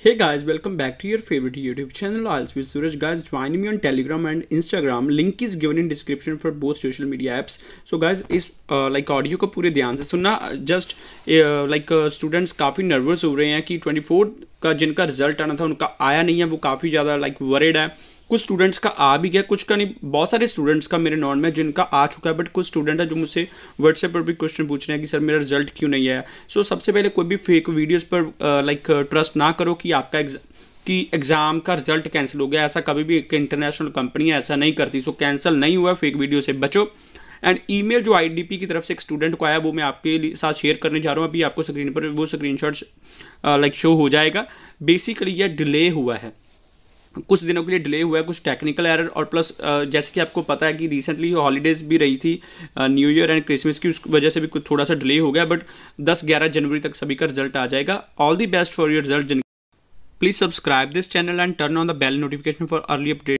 Hey guys, welcome back to your favorite YouTube channel I'll with Suraj. Guys, join me on Telegram and Instagram. Link is given in description for both social media apps. So guys, इस like uh, audio को पूरे ध्यान से सुनना just like students काफ़ी nervous हो रहे हैं कि 24 का जिनका रिज़ल्ट आना था उनका आया नहीं है वो काफ़ी ज़्यादा लाइक वरिड है कुछ स्टूडेंट्स का आ भी गया कुछ का नहीं बहुत सारे स्टूडेंट्स का मेरे नॉन में जिनका आ चुका है बट कुछ स्टूडेंट है जो मुझसे व्हाट्सएप पर भी क्वेश्चन पूछ रहे हैं कि सर मेरा रिज़ल्ट क्यों नहीं आया? सो so, सबसे पहले कोई भी फेक वीडियोस पर लाइक ट्रस्ट ना करो कि आपका एग्ज़ाम कि एग्ज़ाम का रिज़ल्ट कैंसिल हो गया। ऐसा कभी भी एक इंटरनेशनल कंपनी ऐसा नहीं करती। सो कैंसिल नहीं हुआ फेक वीडियो से बचो। एंड ईमेल जो आईडीपी की तरफ़ से एक स्टूडेंट को आया वो मैं आपके साथ शेयर करने जा रहा हूँ। अभी आपको स्क्रीन पर वो स्क्रीन लाइक शो हो जाएगा। बेसिकली यह डिले हुआ है। कुछ दिनों के लिए डिले हुआ है, कुछ टेक्निकल एरर और प्लस जैसे कि आपको पता है कि रिसेंटली हॉलीडेज़ भी रही थी न्यू ईयर एंड क्रिसमस की, उस वजह से भी कुछ थोड़ा सा डिले हो गया बट 10-11 जनवरी तक सभी का रिज़ल्ट आ जाएगा। All the best for your result please subscribe this channel and turn on the bell notification for early update